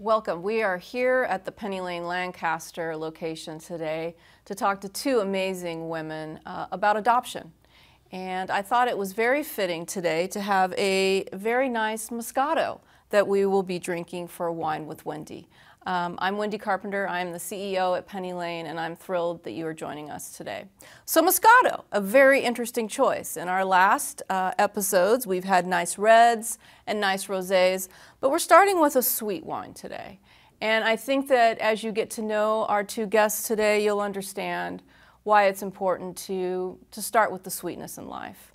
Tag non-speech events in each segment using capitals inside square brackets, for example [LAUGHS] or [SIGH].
Welcome. We are here at the Penny Lane Lancaster location today to talk to two amazing women uh, about adoption. And I thought it was very fitting today to have a very nice Moscato that we will be drinking for Wine with Wendy. Um, I'm Wendy Carpenter. I'm the CEO at Penny Lane, and I'm thrilled that you are joining us today. So, Moscato, a very interesting choice. In our last uh, episodes, we've had nice reds and nice rosés, but we're starting with a sweet wine today. And I think that as you get to know our two guests today, you'll understand why it's important to, to start with the sweetness in life.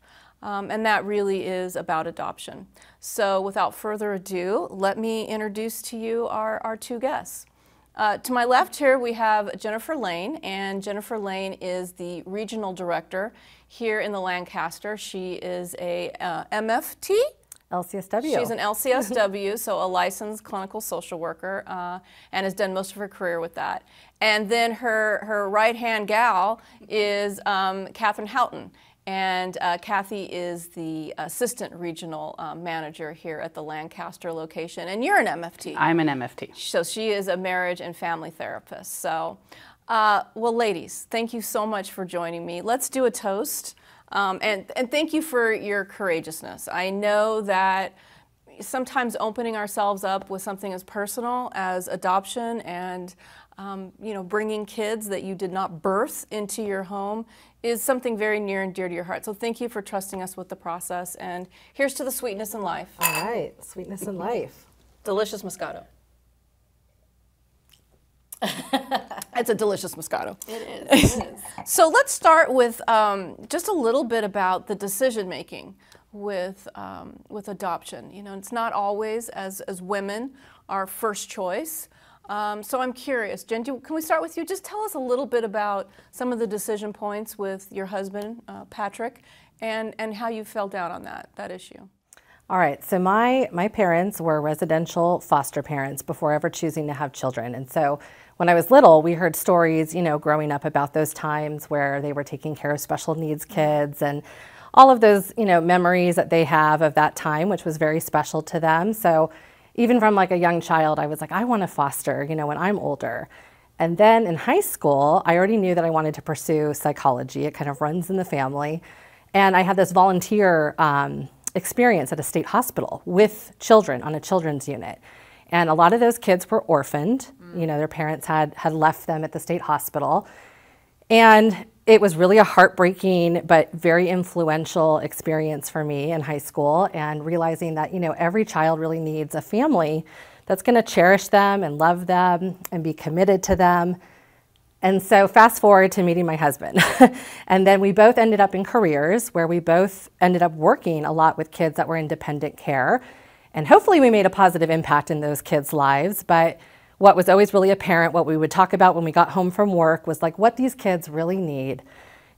Um, and that really is about adoption. So without further ado, let me introduce to you our, our two guests. Uh, to my left here, we have Jennifer Lane, and Jennifer Lane is the regional director here in the Lancaster. She is a uh, MFT. LCSW. She's an LCSW, so a licensed clinical social worker, uh, and has done most of her career with that. And then her, her right hand gal is um, Catherine Houghton, and uh, Kathy is the assistant regional uh, manager here at the Lancaster location. And you're an MFT. I'm an MFT. So she is a marriage and family therapist. So, uh, well, ladies, thank you so much for joining me. Let's do a toast. Um, and, and thank you for your courageousness. I know that sometimes opening ourselves up with something as personal as adoption and um, you know, bringing kids that you did not birth into your home is something very near and dear to your heart. So thank you for trusting us with the process. And here's to the sweetness in life. All right, sweetness in life. Delicious Moscato. [LAUGHS] it's a delicious Moscato. It is. It [LAUGHS] is. so let's start with um, just a little bit about the decision making with um, with adoption. You know, it's not always as as women our first choice. Um, so I'm curious, Jen, do, can we start with you? Just tell us a little bit about some of the decision points with your husband, uh, Patrick, and, and how you fell down on that, that issue. All right, so my, my parents were residential foster parents before ever choosing to have children. And so when I was little, we heard stories, you know, growing up about those times where they were taking care of special needs kids and all of those, you know, memories that they have of that time, which was very special to them. So even from like a young child, I was like, I want to foster, you know, when I'm older. And then in high school, I already knew that I wanted to pursue psychology. It kind of runs in the family. And I had this volunteer um, experience at a state hospital with children on a children's unit. And a lot of those kids were orphaned. Mm. You know, their parents had, had left them at the state hospital. And it was really a heartbreaking but very influential experience for me in high school and realizing that you know every child really needs a family that's going to cherish them and love them and be committed to them. And so fast forward to meeting my husband. [LAUGHS] And then we both ended up in careers where we both ended up working a lot with kids that were in dependent care. And hopefully we made a positive impact in those kids lives but what was always really apparent, what we would talk about when we got home from work, was like what these kids really need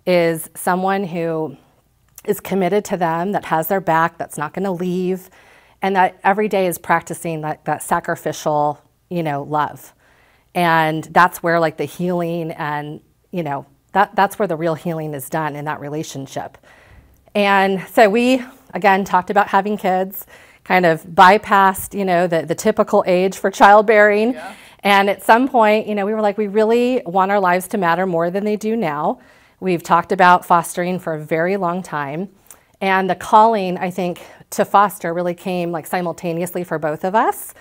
is someone who is committed to them, that has their back, that's not going to leave, and that every day is practicing that, that sacrificial, you know, love. And that's where like the healing and, you know, that, that's where the real healing is done in that relationship. And so we, again, talked about having kids kind of bypassed, you know, the, the typical age for childbearing. Yeah. And at some point, you know, we were like, we really want our lives to matter more than they do now. We've talked about fostering for a very long time. And the calling, I think, to foster really came like simultaneously for both of us.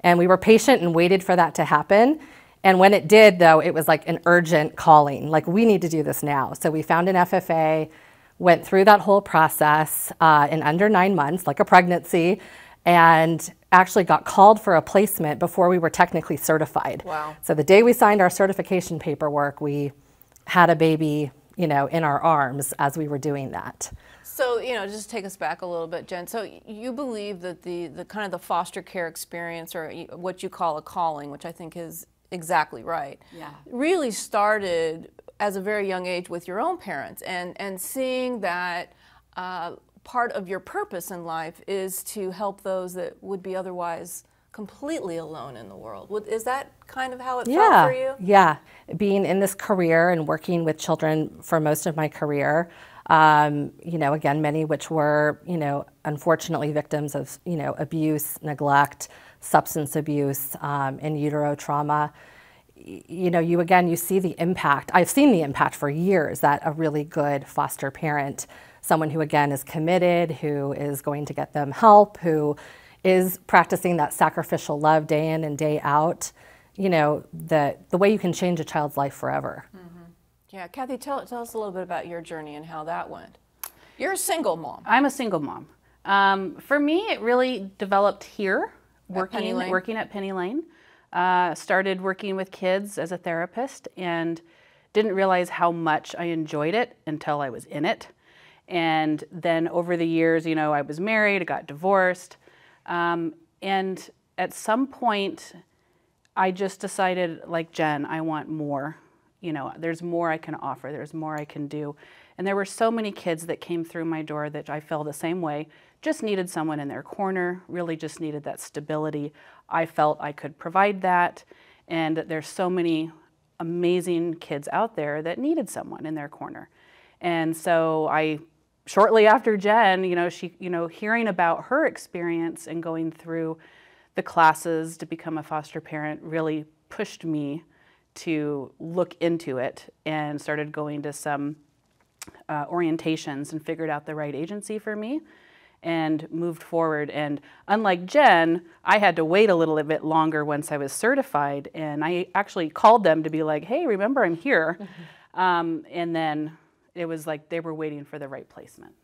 And we were patient and waited for that to happen. And when it did, though, it was like an urgent calling. Like, we need to do this now. So we found an FFA went through that whole process uh, in under nine months, like a pregnancy, and actually got called for a placement before we were technically certified. Wow. So the day we signed our certification paperwork, we had a baby, you know, in our arms as we were doing that. So, you know, just take us back a little bit, Jen. So you believe that the, the kind of the foster care experience or what you call a calling, which I think is exactly right, yeah. really started as a very young age with your own parents and, and seeing that uh, part of your purpose in life is to help those that would be otherwise completely alone in the world. Is that kind of how it yeah, felt for you? Yeah, being in this career and working with children for most of my career, Um, you know, again, many which were, you know, unfortunately victims of, you know, abuse, neglect, substance abuse, um, in utero trauma. You know, you again, you see the impact. I've seen the impact for years that a really good foster parent, someone who again is committed, who is going to get them help, who is practicing that sacrificial love day in and day out, you know, the, the way you can change a child's life forever. Mm-hmm. Yeah, Kathy, tell, tell us a little bit about your journey and how that went. You're a single mom. I'm a single mom. Um, for me, it really developed here, working, at working at Penny Lane. Uh, started working with kids as a therapist and didn't realize how much I enjoyed it until I was in it. And then over the years, you know, I was married, I got divorced, um, and at some point, I just decided, like Jen, I want more. You know, there's more I can offer, there's more I can do. And there were so many kids that came through my door that I felt the same way, just needed someone in their corner, really just needed that stability. I felt I could provide that. And that there's so many amazing kids out there that needed someone in their corner. And so I shortly after Jen, you know, she, you know, hearing about her experience and going through the classes to become a foster parent really pushed me to look into it and started going to some uh, orientations and figured out the right agency for me and moved forward. And unlike Jen, I had to wait a little bit longer once I was certified. And I actually called them to be like, hey, remember I'm here. Mm-hmm. [LAUGHS] Um, and then it was like they were waiting for the right placement.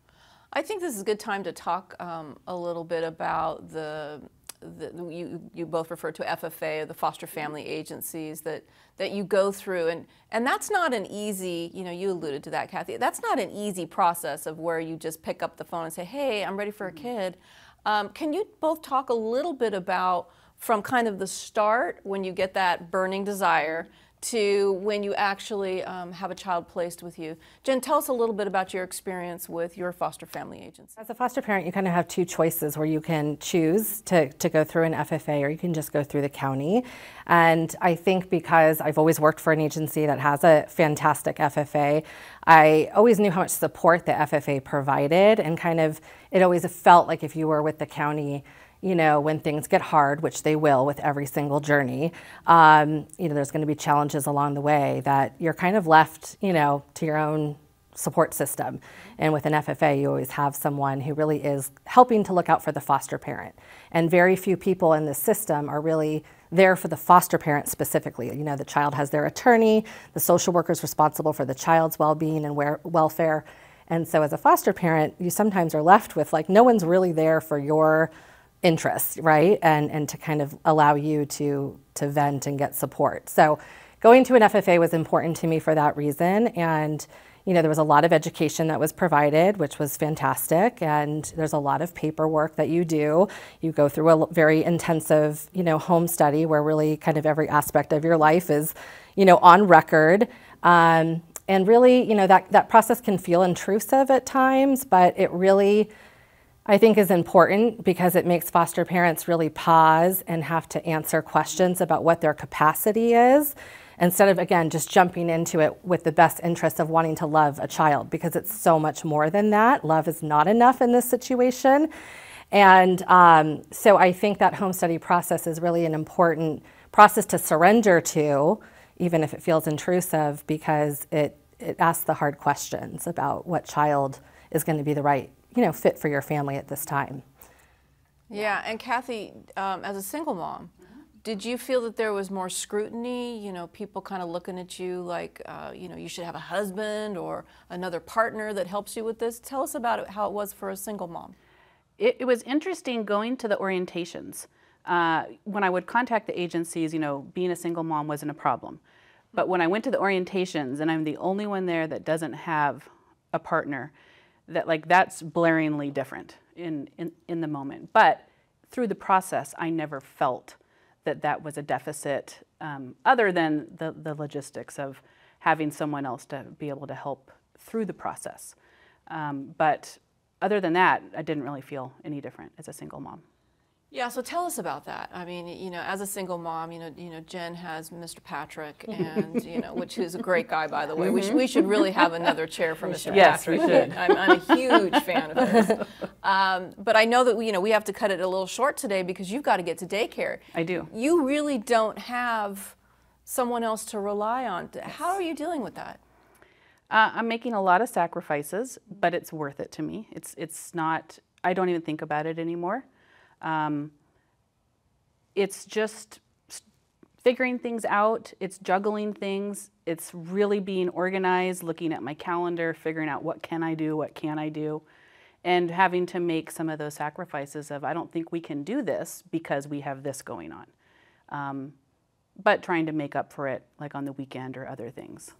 I think this is a good time to talk um, a little bit about the, the, you, you both refer to FFA, the foster family agencies that, that you go through. And, and that's not an easy, you know, you alluded to that, Kathy. That's not an easy process of where you just pick up the phone and say, hey, I'm ready for a kid. Um, can you both talk a little bit about from kind of the start when you get that burning desire to when you actually um, have a child placed with you. Jen, tell us a little bit about your experience with your foster family agency. As a foster parent, you kind of have two choices where you can choose to, to go through an FFA or you can just go through the county. And I think because I've always worked for an agency that has a fantastic FFA, I always knew how much support the FFA provided and kind of it always felt like if you were with the county, you know, when things get hard, which they will with every single journey, um, you know, there's going to be challenges along the way that you're kind of left, you know, to your own support system. And with an FFA, you always have someone who really is helping to look out for the foster parent. And very few people in the system are really there for the foster parent specifically. You know, the child has their attorney, the social worker is responsible for the child's well being and welfare. And so, as a foster parent, you sometimes are left with like, no one's really there for your interests, right? And, and to kind of allow you to, to vent and get support. So going to an FFA was important to me for that reason. And, you know, there was a lot of education that was provided, which was fantastic. And there's a lot of paperwork that you do. You go through a very intensive, you know, home study where really kind of every aspect of your life is, you know, on record. Um, and really, you know, that, that process can feel intrusive at times, but it really, I think is important because it makes foster parents really pause and have to answer questions about what their capacity is instead of, again, just jumping into it with the best interest of wanting to love a child because it's so much more than that. Love is not enough in this situation. And um, so I think that home study process is really an important process to surrender to, even if it feels intrusive, because it, it asks the hard questions about what child is going to be the right you know, fit for your family at this time. Yeah, and Kathy, um, as a single mom, did you feel that there was more scrutiny? You know, people kind of looking at you like, uh, you know, you should have a husband or another partner that helps you with this. Tell us about it, how it was for a single mom. It, it was interesting going to the orientations. Uh, when I would contact the agencies, you know, being a single mom wasn't a problem. But when I went to the orientations and I'm the only one there that doesn't have a partner, that like that's blaringly different in, in, in the moment. But through the process, I never felt that that was a deficit um, other than the, the logistics of having someone else to be able to help through the process. Um, but other than that, I didn't really feel any different as a single mom. Yeah, so tell us about that. I mean, you know, as a single mom, you know, you know, Jen has Mr. Patrick, [LAUGHS] and you know, which is a great guy, by the way. We, should, we should really have another chair for Mr. Yes, we Patrick. should. [LAUGHS] I'm, I'm a huge fan of his. [LAUGHS] Um, but I know that we, you know we have to cut it a little short today because you've got to get to daycare. I do. You really don't have someone else to rely on. How are you dealing with that? Uh, I'm making a lot of sacrifices, but it's worth it to me. It's it's not. I don't even think about it anymore. Um, it's just figuring things out. It's juggling things. It's really being organized, looking at my calendar, figuring out what can I do, what can I do, and having to make some of those sacrifices of I don't think we can do this because we have this going on. Um, but trying to make up for it like on the weekend or other things.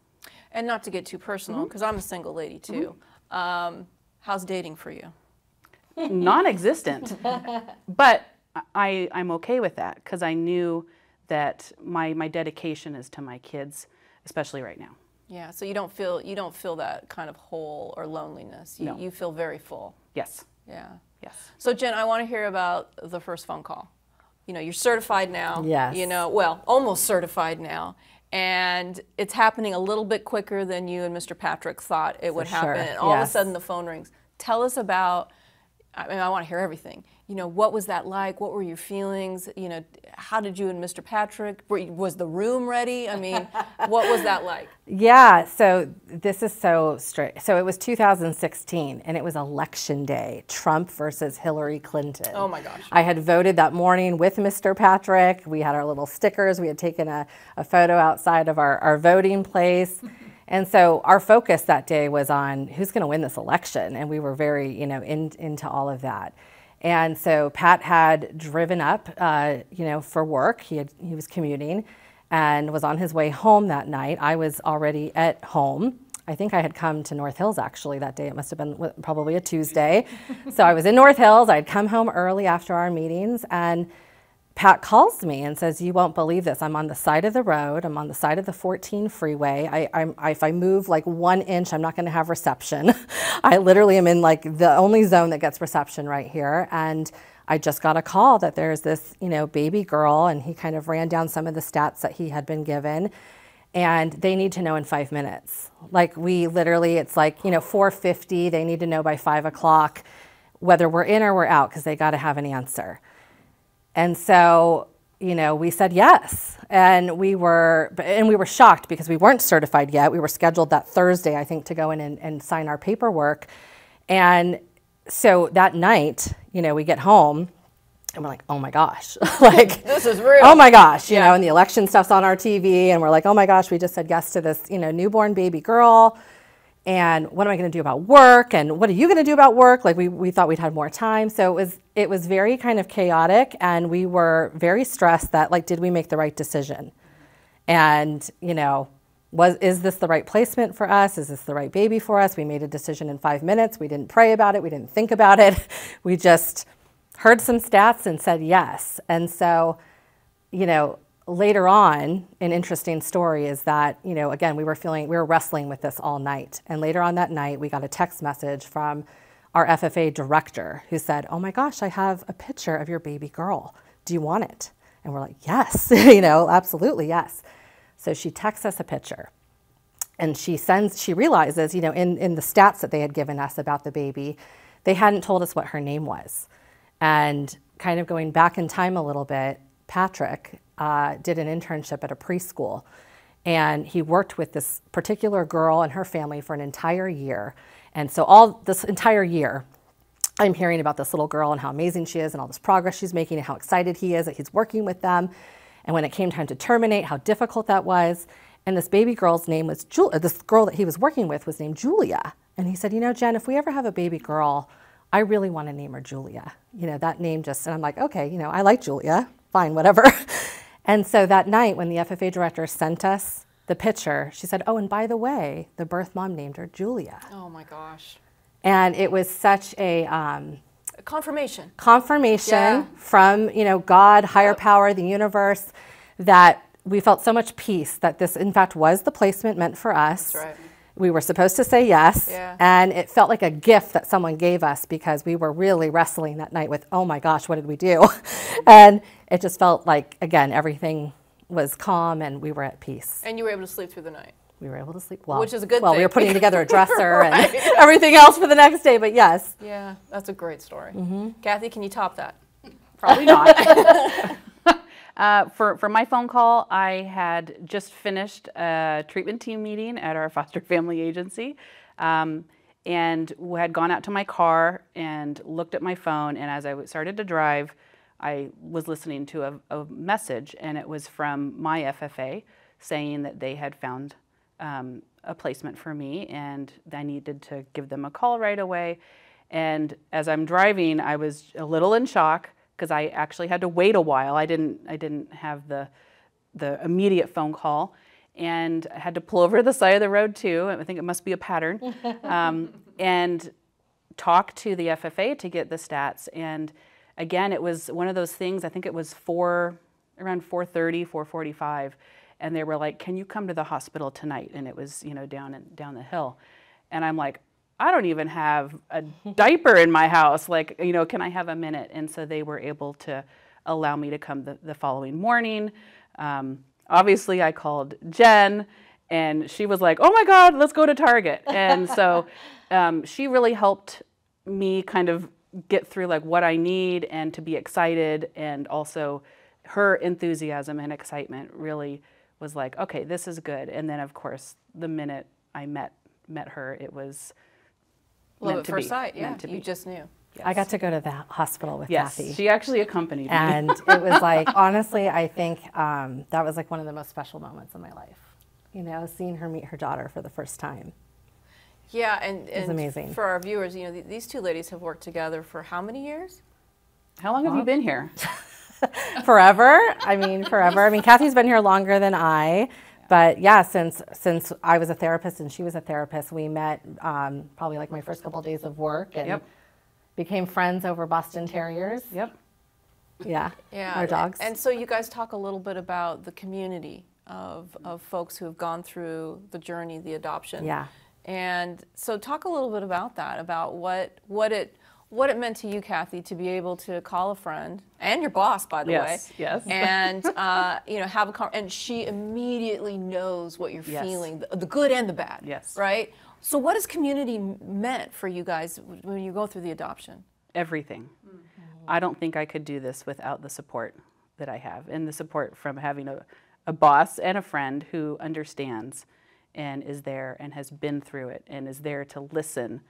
And not to get too personal, because I'm a single lady too. Um, how's dating for you? Non-existent. [LAUGHS] but I, I'm okay with that because I knew that my, my dedication is to my kids, especially right now. Yeah, so you don't feel you don't feel that kind of hole or loneliness. You, No. you feel very full. Yes, Yeah. yes. So Jen, I want to hear about the first phone call. You know, you're certified now. Yes. You know, well, almost certified now. And it's happening a little bit quicker than you and Mr. Patrick thought it would happen. sure, happen. And all of a sudden the phone rings. Tell us about I mean, I want to hear everything. You know, what was that like? What were your feelings? You know, how did you and Mr. Patrick, were was the room ready? I mean, [LAUGHS] what was that like? Yeah, so this is so straight. So it was 2016 and it was election day, Trump versus Hillary Clinton. Oh my gosh. I had voted that morning with Mr. Patrick. We had our little stickers. We had taken a, a photo outside of our, our voting place. [LAUGHS] And so our focus that day was on who's going to win this election. And we were very, you know, in, into all of that. And so Pat had driven up, uh, you know, for work. He, had, he was commuting and was on his way home that night. I was already at home. I think I had come to North Hills actually that day. It must have been probably a Tuesday. [LAUGHS] so I was in North Hills. I'd come home early after our meetings, and Pat calls me and says, "You won't believe this. I'm on the side of the road. I'm on the side of the 14 freeway. I, I'm, I, if I move like one inch, I'm not going to have reception. [LAUGHS] I literally am in like the only zone that gets reception right here, and." I just got a call that there's this, you know, baby girl, and he kind of ran down some of the stats that he had been given, and they need to know in five minutes. Like we literally, it's like you know, 4:50. They need to know by five o'clock whether we're in or we're out because they got to have an answer. And so, you know, we said yes, and we were, and we were shocked because we weren't certified yet. We were scheduled that Thursday, I think, to go in and, and sign our paperwork, and so that night, you know, we get home and we're like, oh my gosh, [LAUGHS] like [LAUGHS] This is real. Oh my gosh, you know, and the election stuff's on our TV, and we're like, oh my gosh, we just said yes to this, you know, newborn baby girl. And what am I going to do about work? And what are you going to do about work? Like we, we thought we'd had more time, so it was it was very kind of chaotic, and we were very stressed that like, did we make the right decision? And you know, was is this the right placement for us? Is this the right baby for us? We made a decision in five minutes. We didn't pray about it. We didn't think about it. [LAUGHS] We just heard some stats and said yes. And so, you know, later on, an interesting story is that, you know, again, we were feeling, we were wrestling with this all night. And later on that night, we got a text message from our FFA director who said, Oh my gosh, I have a picture of your baby girl. Do you want it? And we're like, Yes, [LAUGHS] you know, absolutely, yes. So she texts us a picture and she sends she realizes you know in, in the stats that they had given us about the baby they hadn't told us what her name was and kind of going back in time a little bit patrick uh, did an internship at a preschool and he worked with this particular girl and her family for an entire year and so all this entire year I'm hearing about this little girl and how amazing she is and all this progress she's making and how excited he is that he's working with them. And when it came time to terminate, how difficult that was. And this baby girl's name was Julia. This girl that he was working with was named Julia. And he said, You know, Jen, if we ever have a baby girl, I really want to name her Julia. You know, that name just, and I'm like, Okay, you know, I like Julia. Fine, whatever. [LAUGHS] and so that night, when the FFA director sent us the picture, she said, Oh, and by the way, the birth mom named her Julia. Oh my gosh. And it was such a, um, Confirmation. confirmation Yeah. from you know God, higher power, the universe, that we felt so much peace that this in fact was the placement meant for us. That's right. we were supposed to say yes. Yeah. And it felt like a gift that someone gave us because we were really wrestling that night with, oh my gosh, what did we do? [LAUGHS] and it just felt like, again, everything was calm and we were at peace. And you were able to sleep through the night. We were able to sleep well. Which is a good well, we were putting together a dresser [LAUGHS] Right. and [LAUGHS] everything else for the next day, but yes. Yeah, that's a great story. Mm-hmm. Kathy, can you top that? Probably not. [LAUGHS] uh, for, for my phone call, I had just finished a treatment team meeting at our foster family agency um, and had gone out to my car and looked at my phone. And as I started to drive, I was listening to a, a message, and it was from my FFA saying that they had found um, a placement for me and I needed to give them a call right away. And as I'm driving, I was a little in shock because I actually had to wait a while. I didn't I didn't have the the immediate phone call, and I had to pull over to the side of the road too. I think it must be a pattern, [LAUGHS] um, and talk to the FFA to get the stats. And again, it was one of those things. I think it was four around 4:30, 4:45, and they were like, "Can you come to the hospital tonight?" And it was you know down and down the hill, and I'm like, I don't even have a [LAUGHS] diaper in my house. Like, you know, can I have a minute? And so they were able to allow me to come the, the following morning. Um, obviously, I called Jen, and she was like, "Oh my God, let's go to Target." And so [LAUGHS] um, she really helped me kind of get through like what I need and to be excited, and also her enthusiasm and excitement really was like, "Okay, this is good." And then, of course, the minute I met met her, it was Love meant at to first be, sight. Yeah, to you be. just knew. I got to go to the hospital with Yes, Kathy. she actually accompanied me. and it was like [LAUGHS] honestly i think um, that was like one of the most special moments in my life you know seeing her meet her daughter for the first time Yeah, and, and amazing. for our viewers, you know, th- these two ladies have worked together for how many years? How long have you been here? [LAUGHS] forever i mean forever i mean kathy's been here longer than i but yeah since since i was a therapist and she was a therapist we met um, probably like my first couple of days of work and Yep. became friends over boston terriers Yep. yeah Yeah, our dogs And so you guys talk a little bit about the community of, of folks who have gone through the journey, the adoption. Yeah. And so talk a little bit about that, about what what it what it meant to you, Kathy, to be able to call a friend and your boss, by the Yes, way. yes. And [LAUGHS] uh, you know, have a con- and she immediately knows what you're Yes. feeling, the, the good and the bad. Yes. Right. So what has community meant for you guys when you go through the adoption? Everything. I don't think I could do this without the support that I have, and the support from having a, a boss and a friend who understands and is there and has been through it and is there to listen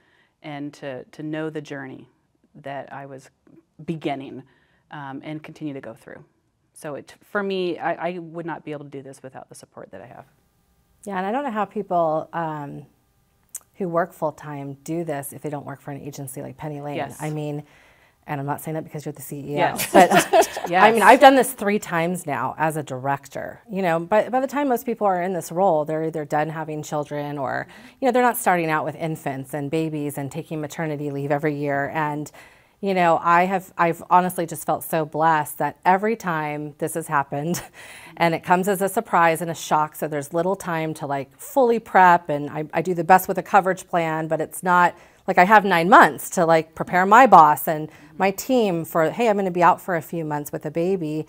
and to, to know the journey that I was beginning um, and continue to go through. So it, for me, I, I would not be able to do this without the support that I have. Yeah, and I don't know how people um, who work full time do this if they don't work for an agency like Penny Lane. Yes. I mean, and I'm not saying that because you're the CEO, Yes. [LAUGHS] but [LAUGHS] I mean, I've done this three times now as a director. You know, by, by the time most people are in this role, they're either done having children or, you know, they're not starting out with infants and babies and taking maternity leave every year. And, you know, I have, I've honestly just felt so blessed that every time this has happened [LAUGHS] and it comes as a surprise and a shock, so there's little time to like fully prep and I, I do the best with a coverage plan, but it's not like I have nine months to like prepare my boss and my team for, hey, I'm going to be out for a few months with a baby.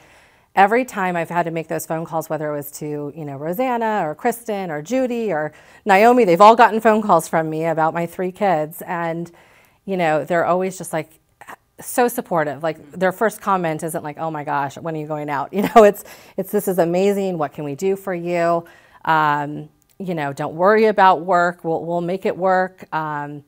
Every time I've had to make those phone calls, whether it was to, you know, Rosanna or Kristen or Judy or Naomi, they've all gotten phone calls from me about my three kids. And, you know, they're always just like, so supportive. Like their first comment isn't like, "Oh my gosh, when are you going out?" [LAUGHS] You know, it's it's this is amazing. What can we do for you? Um, you know, don't worry about work. We'll we'll make it work. Um,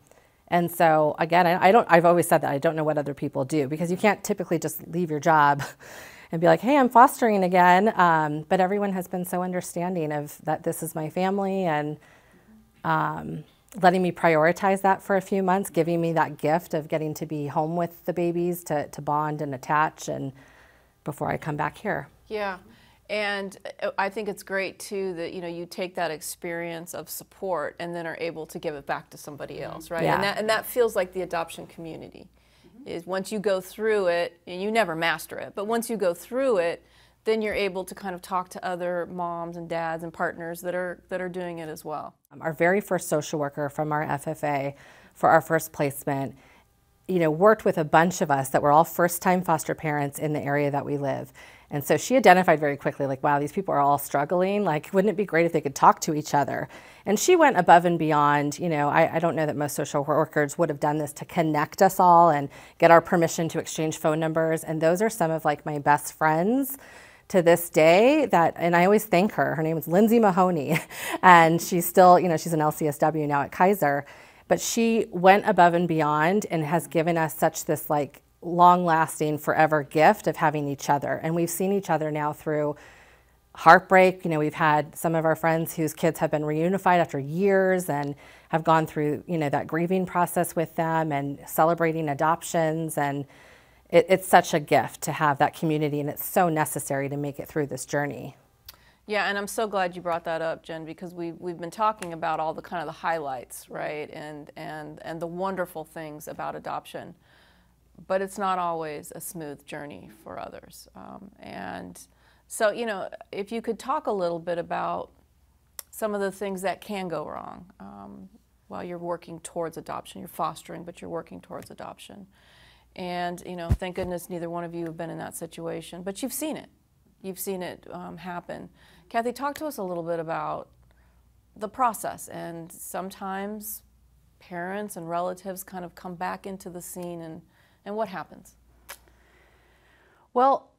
and so again, I, I don't. I've always said that I don't know what other people do because you can't typically just leave your job [LAUGHS] and be like, "Hey, I'm fostering again." Um, but everyone has been so understanding of that. This is my family and um, letting me prioritize that for a few months, giving me that gift of getting to be home with the babies to, to bond and attach and before I come back here. Yeah. And uh, I think it's great too that you know you take that experience of support and then are able to give it back to somebody mm-hmm. else, right? Yeah. And that and that feels like the adoption community. Mm-hmm. Is once you go through it, and you never master it, but once you go through it, then you're able to kind of talk to other moms and dads and partners that are that are doing it as well. Um, our very first social worker from our FFA for our first placement, you know, worked with a bunch of us that were all first-time foster parents in the area that we live. And so she identified very quickly, like, wow, these people are all struggling. Like, wouldn't it be great if they could talk to each other? And she went above and beyond. You know, I, I, don't know that most social workers would have done this to connect us all and get our permission to exchange phone numbers. And those are some of like my best friends to this day that and I always thank her. Her name is Lindsay Mahoney [LAUGHS] and she's still, you know, she's an LCSW now at Kaiser, but she went above and beyond and has given us such this like long lasting forever gift of having each other. And we've seen each other now through heartbreak. You know, we've had some of our friends whose kids have been reunified after years and have gone through, you know, that grieving process with them and celebrating adoptions and it, it's such a gift to have that community, and it's so necessary to make it through this journey. Yeah, and I'm so glad you brought that up, Jen, because we we've been talking about all the kind of the highlights, right, and and and the wonderful things about adoption, but it's not always a smooth journey for others. Um, and so, you know, if you could talk a little bit about some of the things that can go wrong um, while you're working towards adoption, you're fostering, but you're working towards adoption. And, you know, thank goodness neither one of you have been in that situation, but you've seen it. You've seen it um, happen. Kathy, talk to us a little bit about the process. And sometimes parents and relatives kind of come back into the scene, and, and what happens? Well,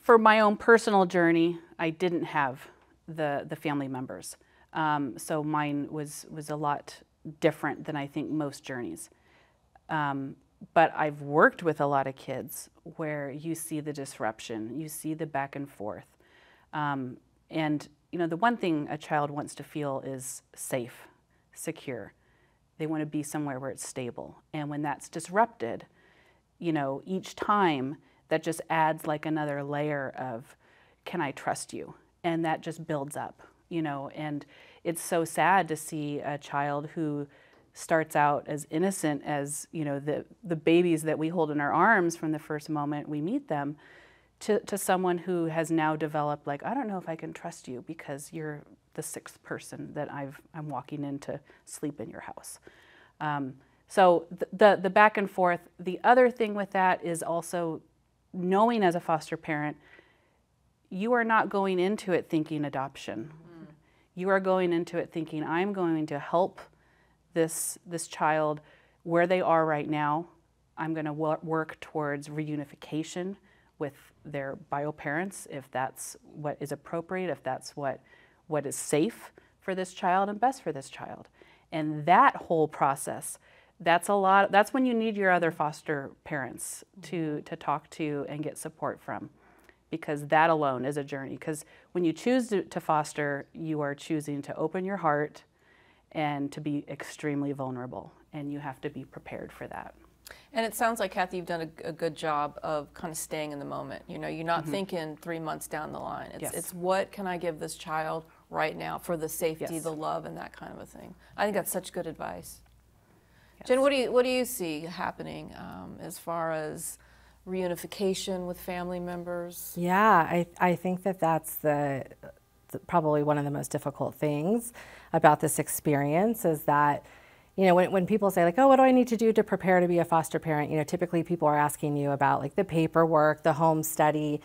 for my own personal journey, I didn't have the, the family members. Um, so mine was, was a lot different than I think most journeys. Um, but I've worked with a lot of kids where you see the disruption, you see the back and forth. Um, and, you know, the one thing a child wants to feel is safe, secure. They want to be somewhere where it's stable. And when that's disrupted, you know, each time that just adds like another layer of, can I trust you? And that just builds up, you know, and it's so sad to see a child who starts out as innocent as you know the the babies that we hold in our arms from the first moment we meet them to, to someone who has now developed like I don't know if I can trust you because you're the sixth person that I've I'm walking in to sleep in your house. Um, so the, the the back and forth. The other thing with that is also knowing as a foster parent, you are not going into it thinking adoption. Mm. You are going into it thinking I'm going to help this, this child where they are right now. I'm going to work towards reunification with their bio parents if that's what is appropriate, if that's what, what is safe for this child and best for this child. And that whole process, that's a lot, that's when you need your other foster parents to, to talk to and get support from because that alone is a journey. Because when you choose to, to foster, you are choosing to open your heart and to be extremely vulnerable. And you have to be prepared for that. And it sounds like Kathy, you've done a, a good job of kind of staying in the moment. You know, you're not mm-hmm. thinking three months down the line. It's, yes. it's what can I give this child right now for the safety, yes. the love, and that kind of a thing. I think that's such good advice. Yes. Jen, what do you what do you see happening um, as far as reunification with family members? Yeah, I I think that that's the probably one of the most difficult things about this experience is that you know when, when people say like oh what do i need to do to prepare to be a foster parent you know typically people are asking you about like the paperwork the home study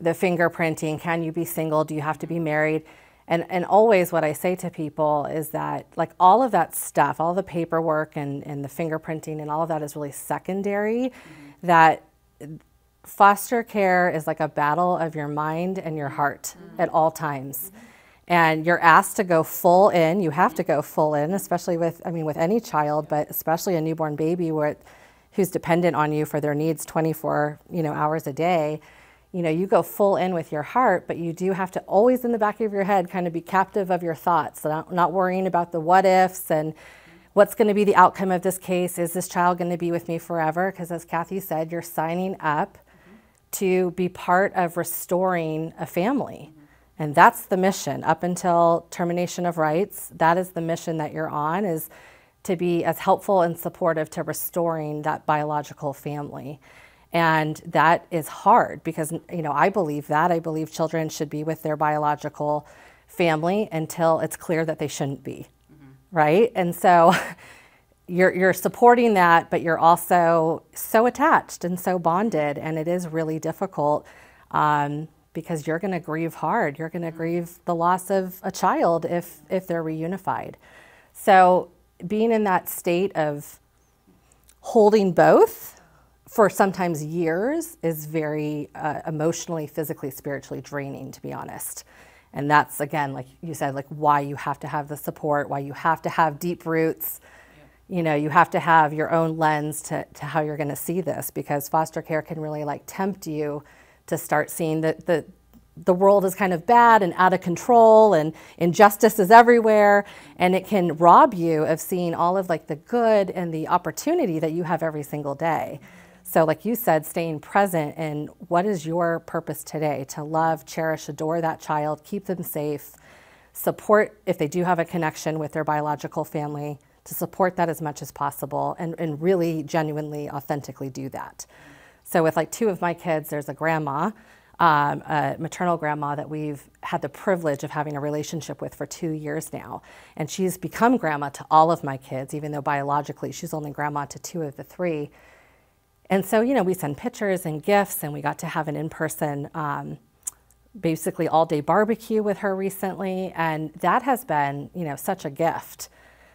the fingerprinting can you be single do you have to be married and and always what i say to people is that like all of that stuff all the paperwork and, and the fingerprinting and all of that is really secondary mm-hmm. that foster care is like a battle of your mind and your heart mm-hmm. at all times. Mm-hmm. And you're asked to go full in. You have to go full in, especially with, I mean, with any child, but especially a newborn baby where, who's dependent on you for their needs 24, you know, hours a day. You know, you go full in with your heart, but you do have to always in the back of your head kind of be captive of your thoughts, not, not worrying about the what ifs and what's going to be the outcome of this case. Is this child going to be with me forever? Because as Kathy said, you're signing up to be part of restoring a family. And that's the mission up until termination of rights. That is the mission that you're on is to be as helpful and supportive to restoring that biological family. And that is hard because, you know, I believe that. I believe children should be with their biological family until it's clear that they shouldn't be, mm-hmm. right? And so [LAUGHS] you're, you're supporting that, but you're also so attached and so bonded, and it is really difficult um, because you're going to grieve hard. You're going to mm-hmm. grieve the loss of a child if, if they're reunified. So being in that state of holding both for sometimes years is very uh, emotionally, physically, spiritually draining, to be honest. And that's, again, like you said, like why you have to have the support, why you have to have deep roots. You know, you have to have your own lens to, to how you're going to see this because foster care can really like tempt you to start seeing that the, the world is kind of bad and out of control and injustice is everywhere and it can rob you of seeing all of like the good and the opportunity that you have every single day so like you said staying present and what is your purpose today to love cherish adore that child keep them safe support if they do have a connection with their biological family to support that as much as possible and, and really genuinely authentically do that so with like two of my kids there's a grandma um, a maternal grandma that we've had the privilege of having a relationship with for two years now. And she's become grandma to all of my kids, even though biologically she's only grandma to two of the three. And so, you know, we send pictures and gifts, and we got to have an in person, um, basically all day barbecue with her recently. And that has been, you know, such a gift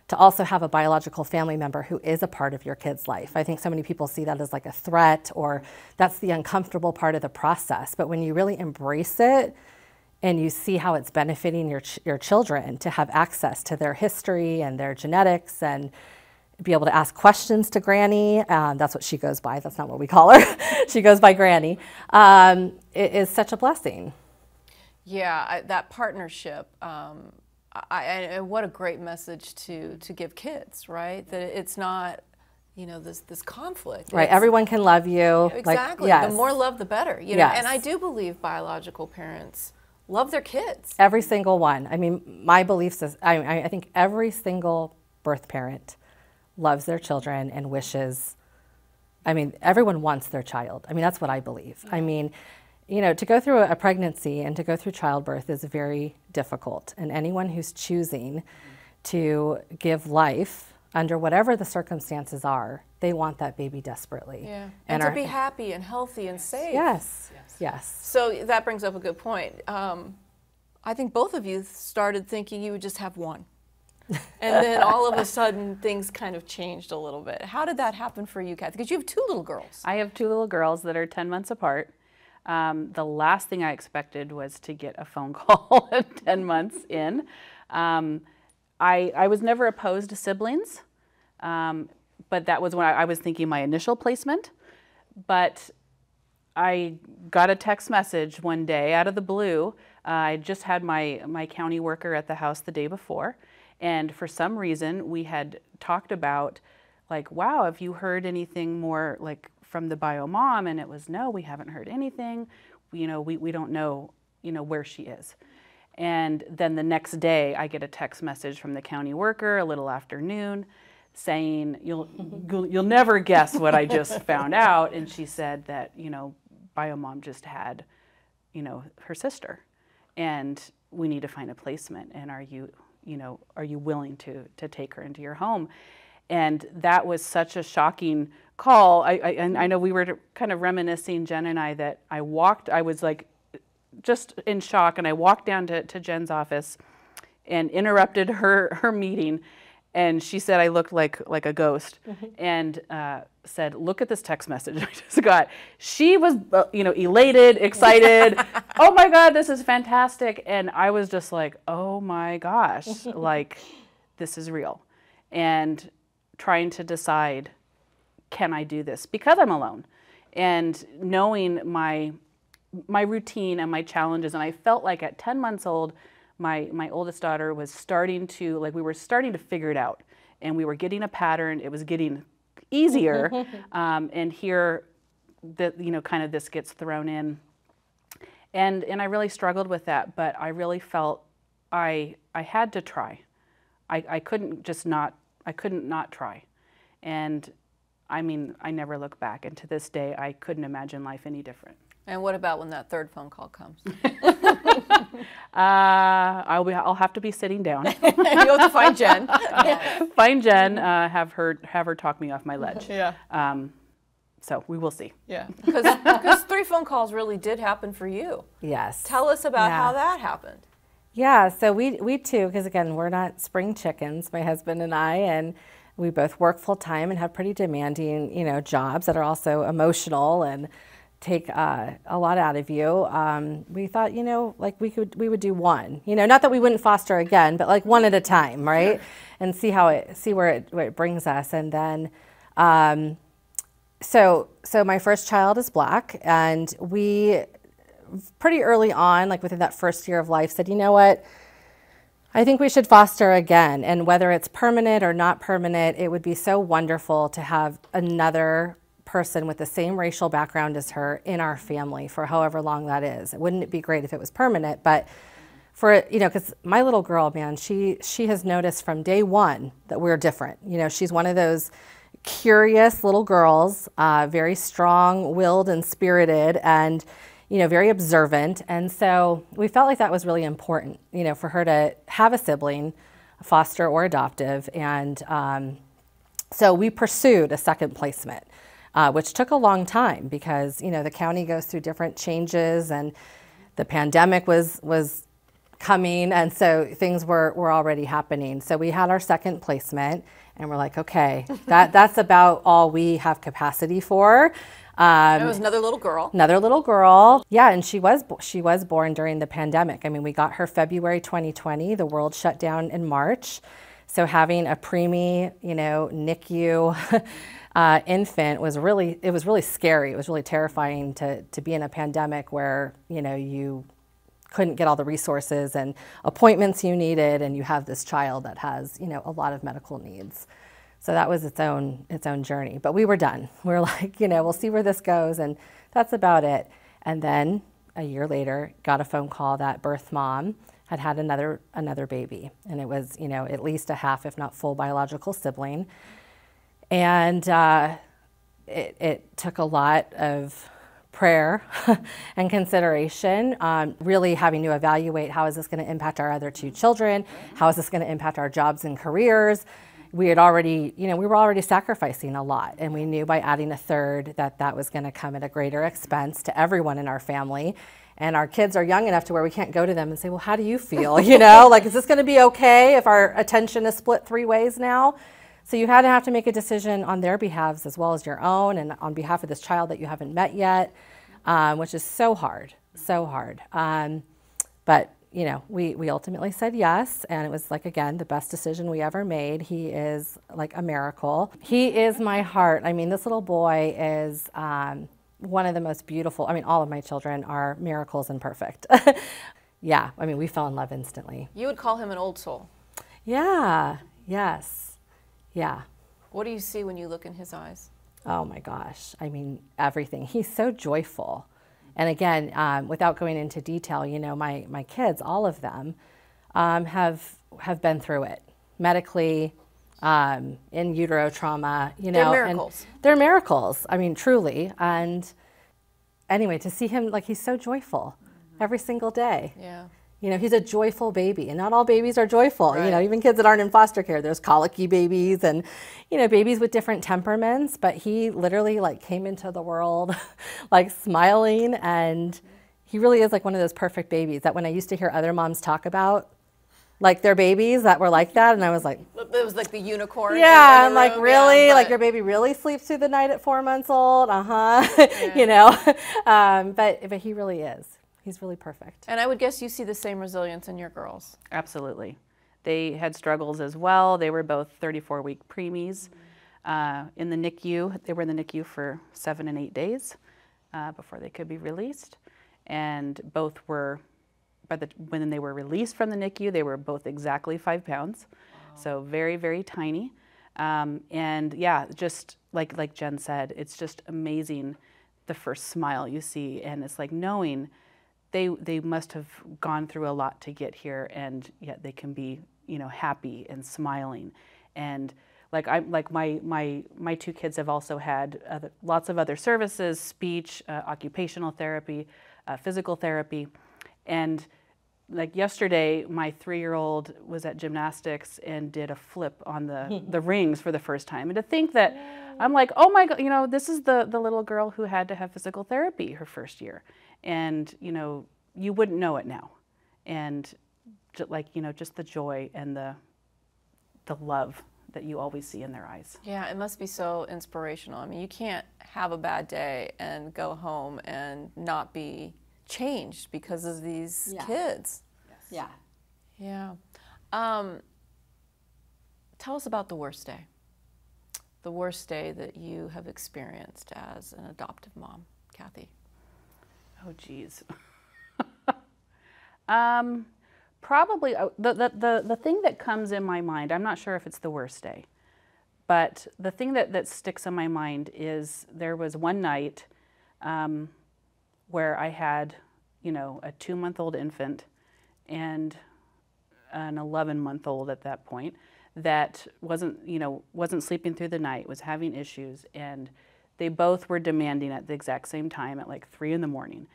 to also have a biological family member who is a part of your kid's life. I think so many people see that as like a threat or that's the uncomfortable part of the process. But when you really embrace it and you see how it's benefiting your, ch- your children to have access to their history and their genetics and be able to ask questions to Granny. Um, that's what she goes by. That's not what we call her. [LAUGHS] she goes by Granny. Um, it is such a blessing. Yeah, I, that partnership. Um, I, and what a great message to to give kids, right? That it's not, you know, this this conflict. Right. It's, Everyone can love you. Exactly. Like, yes. The more love, the better. You know. Yes. And I do believe biological parents love their kids. Every single one. I mean, my beliefs is I, I think every single birth parent loves their children and wishes. I mean, everyone wants their child. I mean, that's what I believe. I mean, you know, to go through a pregnancy and to go through childbirth is very difficult. And anyone who's choosing to give life under whatever the circumstances are, they want that baby desperately. Yeah. And, and to are, be happy and healthy and safe. Yes. Yes. yes. So that brings up a good point. Um, I think both of you started thinking you would just have one. And then all of a sudden things kind of changed a little bit. How did that happen for you, Kathy? Because you have two little girls. I have two little girls that are 10 months apart. Um, the last thing I expected was to get a phone [LAUGHS] call 10 months in. Um, I, I was never opposed to siblings, um, but that was when I, I, was thinking my initial placement. But I got a text message one day out of the blue. Uh, I just had my, my county worker at the house the day before, and for some reason we had talked about like, wow, have you heard anything more like from the bio mom? And it was no we haven't heard anything. You know we, we don't know you know where she is. And then the next day i get a text message from the county worker a little afternoon saying you'll you'll, you'll never guess what i just [LAUGHS] found out. And she said that you know bio mom just had you know her sister. And we need to find a placement and are you you know are you willing to to take her into your home and that was such a shocking call, I, I, and I know we were kind of reminiscing, Jen and I, that I walked, I was like just in shock, and I walked down to, to Jen's office and interrupted her, her meeting. And she said I looked like, like a ghost mm-hmm. and uh, said, Look at this text message [LAUGHS] I just got. She was, uh, you know, elated, [LAUGHS] excited. oh my God, this is fantastic. And I was just like, Oh my gosh, [LAUGHS] like, this is real. And trying to decide can I do this because I'm alone and knowing my my routine and my challenges and I felt like at 10 months old my my oldest daughter was starting to like we were starting to figure it out and we were getting a pattern it was getting easier [LAUGHS] um, and here that you know kind of this gets thrown in and and I really struggled with that but I really felt I I had to try I, I couldn't just not I couldn't not try and I mean, I never look back. And to this day, I couldn't imagine life any different. And what about when that third phone call comes? [LAUGHS] Uh, I'll, be, I'll have to be sitting down. [LAUGHS] you have to find Jen. [LAUGHS] Find Jen, uh, have her have her talk me off my ledge. Yeah. Um, so we will see. Yeah. Because three phone calls really did happen for you. Yes. Tell us about Yeah. how that happened. Yeah, so we we too, because again, we're not spring chickens, my husband and I, and we both work full time and have pretty demanding, you know, jobs that are also emotional and take uh, a lot out of you. Um, we thought, you know, like we could we would do one, you know, not that we wouldn't foster again, but like one at a time, right? And see how it see where it where it brings us, and then. Um, so so my first child is black and we pretty early on like within that first year of life said you know what I think we should foster again. And whether it's permanent or not permanent, it would be so wonderful to have another person with the same racial background as her in our family for however long that is. Wouldn't it be great if it was permanent? But for you know, because my little girl, man, she she has noticed from day one that we're different. You know, she's one of those curious little girls, uh, very strong-willed and spirited, and you know, very observant. And so we felt like that was really important, you know, for her to have a sibling, foster or adoptive. And um, so we pursued a second placement, uh, which took a long time because, you know, the county goes through different changes and the pandemic was, was coming. And so things were, were already happening. So we had our second placement and we're like, okay, [LAUGHS] that, that's about all we have capacity for. Um, It was another little girl. another little girl. Yeah, and she was she was born during the pandemic. I mean, we got her February 2020. The world shut down in March. So having a preemie, you know, NICU [LAUGHS] uh, infant was really it was really scary. It was really terrifying to to be in a pandemic where you know you couldn't get all the resources and appointments you needed, and you have this child that has you know a lot of medical needs. So that was its own its own journey. But we were done. [LAUGHS] We were like, you know, we'll see where this goes, and that's about it. And then a year later, got a phone call that birth mom had had another another baby, and it was you know at least a half, if not full, biological sibling. And uh, it, it took a lot of prayer [LAUGHS] and consideration, um, really having to evaluate how is this going to impact our other two children, how is this going to impact our jobs and careers. We had already, you know, we were already sacrificing a lot, and we knew by adding a third that that was going to come at a greater expense to everyone in our family. And our kids are young enough to where we can't go to them and say, "Well, how do you feel?" [LAUGHS] You know, like, is this going to be okay if our attention is split three ways now? So you had to have to make a decision on their behalves as well as your own, and on behalf of this child that you haven't met yet, um, which is so hard, so hard. Um, but you know, we we ultimately said yes, and it was like again the best decision we ever made. He is like a miracle. He is my heart. I mean, this little boy is. Um, one of the most beautiful, I mean, all of my children are miracles and perfect. [LAUGHS] yeah, I mean, we fell in love instantly. You would call him an old soul. Yeah, yes, yeah. What do you see when you look in his eyes? Oh my gosh. I mean, everything. He's so joyful. And again, um, without going into detail, you know, my, my kids, all of them, um, have, have been through it medically, um, in utero trauma, you know, They're know. and miracles. they're miracles. I mean, truly. And anyway, to see him, like, he's so joyful every single day. Yeah. You know, he's a joyful baby, and not all babies are joyful. You know, even kids that aren't in foster care, there's colicky babies and, you know, babies with different temperaments. But he literally like came into the world [LAUGHS] like smiling, and he really is like one of those perfect babies that when I used to hear other moms talk about, like their babies that were like that, and I was like, It was like the unicorn. yeah, I'm like, room, really? yeah, like your baby really sleeps through the night at four months old? Uh huh. [LAUGHS] you know, [LAUGHS] um, but but he really is. He's really perfect. And I would guess you see the same resilience in your girls. Absolutely. They had struggles as well. They were both 34 week preemies. Uh, in the NICU, they were in the NICU for seven and eight days uh, before they could be released. And both were, by the, when they were released from the NICU, they were both exactly five pounds. So very, very tiny. Um, and yeah, just like, like Jen said, it's just amazing the first smile you see. And it's like knowing they they must have gone through a lot to get here and yet they can be you know happy and smiling and like I like my my my two kids have also had other, lots of other services, speech, uh, occupational therapy, uh, physical therapy, and like yesterday, my three-year-old was at gymnastics and did a flip on the [LAUGHS] the rings for the first time. And to think that I'm like, oh my god, you know, this is the the little girl who had to have physical therapy her first year, and you know, you wouldn't know it now, and like you know, just the joy and the the love that you always see in their eyes. Yeah, it must be so inspirational. I mean, you can't have a bad day and go home and not be changed because of these Yeah. kids. Yeah. Yeah. Um, tell us about the worst day. The worst day that you have experienced as an adoptive mom, Kathy. Oh, geez. [LAUGHS] um, probably uh, the, the, the, the thing that comes in my mind, I'm not sure if it's the worst day, but the thing that, that sticks in my mind is there was one night um, where I had, you know, a two month old infant and an 11 month old at that point that wasn't, you know, wasn't sleeping through the night, was having issues, and they both were demanding at the exact same time at like three in the morning,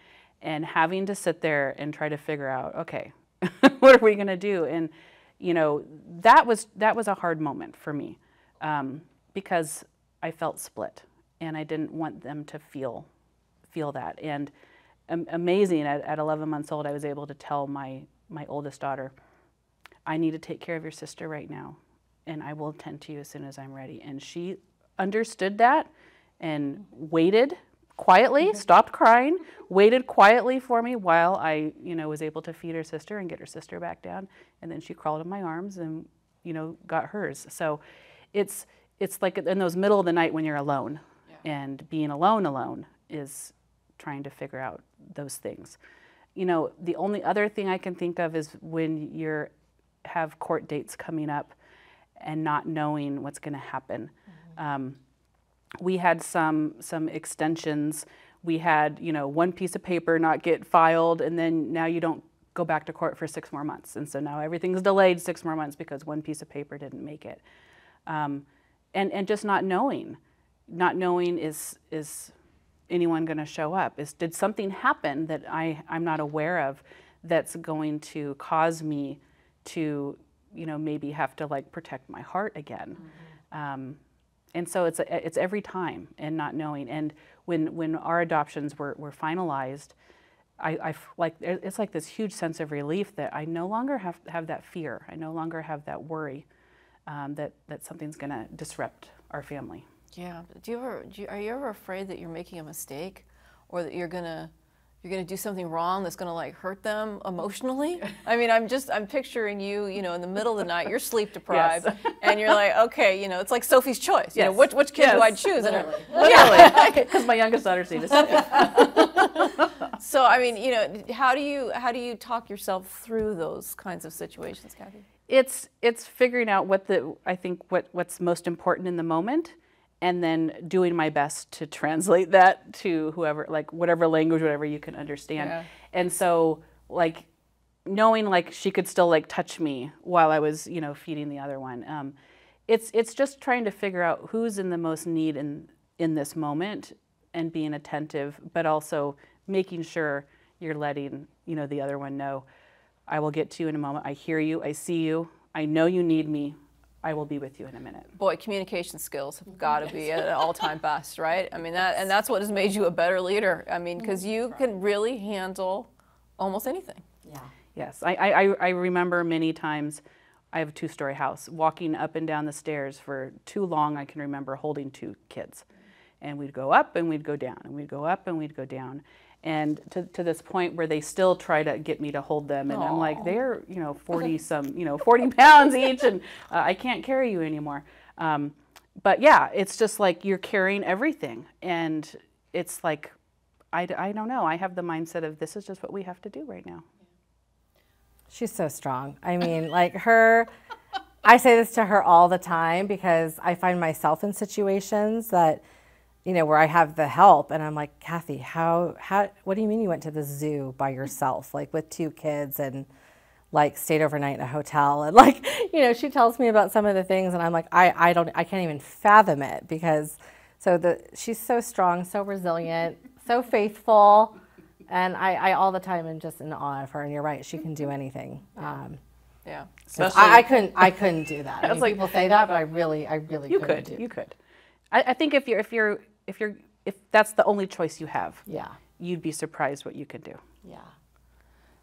and having to sit there and try to figure out, okay, [LAUGHS] what are we going to do? And you know, that was that was a hard moment for me um, because I felt split, and I didn't want them to feel feel that. And am- amazing at, at 11 months old, I was able to tell my my oldest daughter, I need to take care of your sister right now, and I will attend to you as soon as I'm ready. And she understood that and waited quietly, mm-hmm. stopped crying, waited quietly for me while I, you know, was able to feed her sister and get her sister back down. And then she crawled in my arms and, you know, got hers. So it's it's like in those middle of the night when you're alone. And being alone alone is trying to figure out those things. You know, the only other thing I can think of is when you're have court dates coming up and not knowing what's going to happen. Um, we had some some extensions. We had you know one piece of paper not get filed, and then now you don't go back to court for six more months, and so now everything's delayed six more months because one piece of paper didn't make it. Um, and and just not knowing, not knowing is is anyone going to show up? Is did something happen that I I'm not aware of that's going to cause me to you know maybe have to like protect my heart again? Um, and so it's it's every time and not knowing. And when when our adoptions were were finalized, I, I like it's like this huge sense of relief that I no longer have have that fear. I no longer have that worry um, that that something's going to disrupt our family. Yeah. Do you ever? Do you, are you ever afraid that you're making a mistake, or that you're gonna you're gonna do something wrong that's gonna like hurt them emotionally? [LAUGHS] I mean, I'm just I'm picturing you, you know, in the middle of the night, you're sleep [LAUGHS] deprived, and you're like, okay, you know, it's like Sophie's choice. You know, which which kid do I Yes. choose? And Literally, because [LAUGHS] my youngest daughter's name is Sophie. so I mean, you know, how do you how do you talk yourself through those kinds of situations, Kathy? It's it's figuring out what the I think what what's most important in the moment, and then doing my best to translate that to whoever like whatever language whatever you can understand. Yeah. And so like knowing like she could still like touch me while I was you know feeding the other one. Um, it's it's just trying to figure out who's in the most need in in this moment and being attentive, but also making sure you're letting you know the other one know. I will get to you in a moment. I hear you. I see you. I know you need me. I will be with you in a minute. Boy, communication skills have got to be at an all-time best, right? I mean that, and that's what has made you a better leader. I mean, mm, because you can really handle almost anything. Yeah. Yes, I, I, I- I remember many times. I have a two-story house. Walking up and down the stairs for too long, I can remember holding two kids, and we'd go up and we'd go down, and we'd go up and we'd go down, and to, to this point where they still try to get me to hold them, and I'm like, they're you know 40 some you know 40 [LAUGHS] pounds each, and uh, I can't carry you anymore. Um, but yeah, it's just like you're carrying everything, and it's like I, I don't know. I have the mindset of this is just what we have to do right now. She's so strong. I mean, like her, I say this to her all the time because I find myself in situations that, you know, where I have the help and I'm like, Kathy, how, how, what do you mean you went to the zoo by yourself, like with two kids and like stayed overnight in a hotel and like [LAUGHS] you know she tells me about some of the things and i'm like i, I don't i can't even fathom it because so the she's so strong so resilient so faithful and I, I all the time am just in awe of her and you're right she can do anything um, Yeah. I, I couldn't i couldn't do that [LAUGHS] I was mean, like- people say that but i really i really You couldn't could. You could. I, I think if you're if you're if you're if that's the only choice you have, yeah you'd be surprised what you could do. yeah